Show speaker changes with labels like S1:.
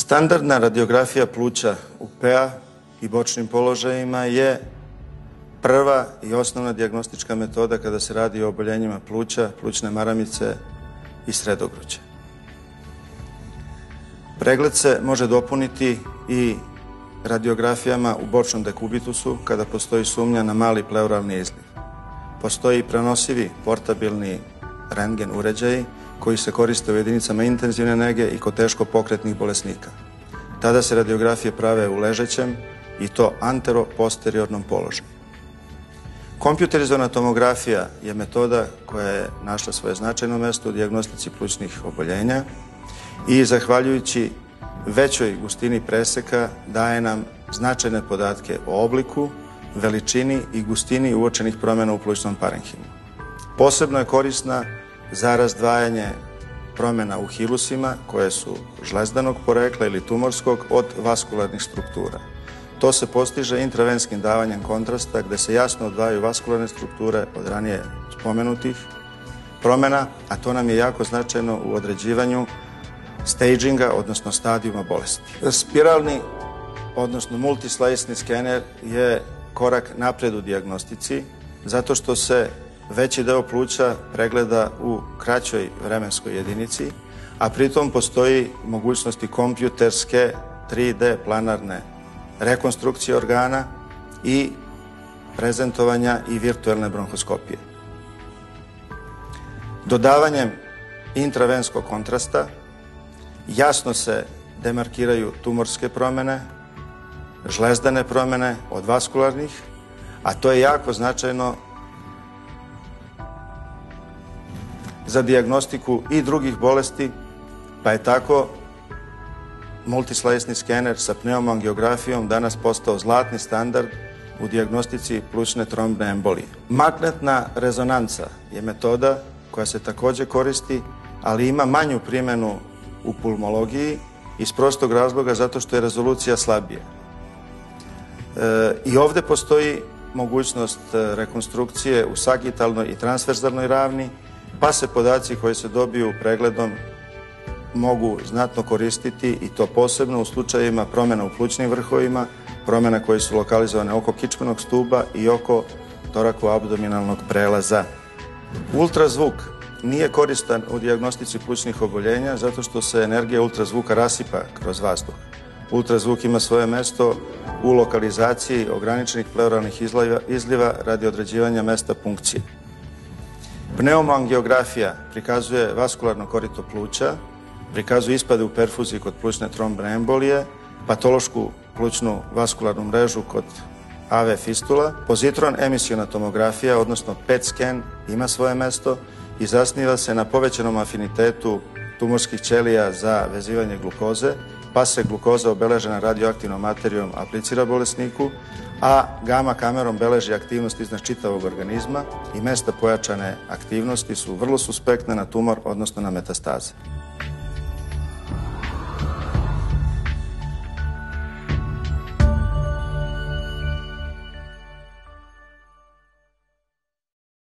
S1: Standardna radiografija pluća u PA i bočnim položajima je prva i osnovna diagnostička metoda kada se radi o oboljenjima pluća, plućne maramice i sredogruća. Pregled se može dopuniti i radiografijama u bočnom dekubitusu kada postoji sumnja na mali pleuralni izliv. Postoji prenosivi portabilni rengen uređaji koji se koriste u jedinicama intenzivne nege i kod teško pokretnih bolesnika. Tada se radiografije prave u ležećem i to antero-posteriornom položaju. Kompjuterizovana tomografija je metoda koja je našla svoje značajno mesto u diagnostici plućnih oboljenja i zahvaljujući većoj gustini preseka daje nam značajne podatke o obliku, veličini i gustini uočenih promjena u plućnom parenhimu. Posebno je korisna za razdvajanje promjena u hilusima koje su žlezdanog porekla ili tumorskog od vaskularnih struktura. To se postiže intravenskim davanjem kontrasta gde se jasno odvajaju vaskularne strukture od ranije spomenutih promjena, a to nam je jako značajno u određivanju staginga, odnosno stadijuma bolesti. Spiralni, odnosno multislajsni skener je korak napred u diagnostici, zato što se veći deo pluća pregleda u kraćoj vremenskoj jedinici, a pritom postoji mogućnosti kompjuterske 3D planarne rekonstrukcije organa i prezentovanja i virtualne bronhoskopije. Dodavanjem intravenskog kontrasta jasno se demarkiraju tumorske promene, žlezdane promene od vaskularnih, a to je jako značajno za diagnostiku i drugih bolesti, pa je tako multislajsni skener sa pneumoangiografijom danas postao zlatni standard u diagnostici plućne trombne embolije. Magnetna rezonanca je metoda koja se takođe koristi, ali ima manju primenu u pulmologiji iz prostog razloga zato što je rezolucija slabije. E, I ovde postoji mogućnost e, rekonstrukcije u sagitalnoj i transverzalnoj ravni, pa se podaci koji se dobiju pregledom mogu znatno koristiti i to posebno u slučajevima promjena u plućnim vrhovima, promjena koje su lokalizovane oko kičmenog stuba i oko torako-abdominalnog prelaza. Ultrazvuk nije koristan u diagnostici plućnih oboljenja zato što se energija ultrazvuka rasipa kroz vazduh. Ultrazvuk ima svoje mesto u lokalizaciji ograničenih pleuralnih izliva, radi određivanja mesta punkcije. Pneumoangiografija prikazuje vaskularno korito pluća, prikazuje ispade u perfuziji kod plućne trombne embolije, patološku plućnu vaskularnu mrežu kod AV fistula. Pozitron emisiona tomografija, odnosno PET scan, ima svoje mesto i zasniva se na povećanom afinitetu tumorskih ćelija za vezivanje glukoze, pa se glukoza obeležena radioaktivnom materijom aplicira bolesniku, a gama kamerom beleži aktivnost iznad čitavog organizma i mesta pojačane aktivnosti su vrlo suspektne na tumor, odnosno na metastaze.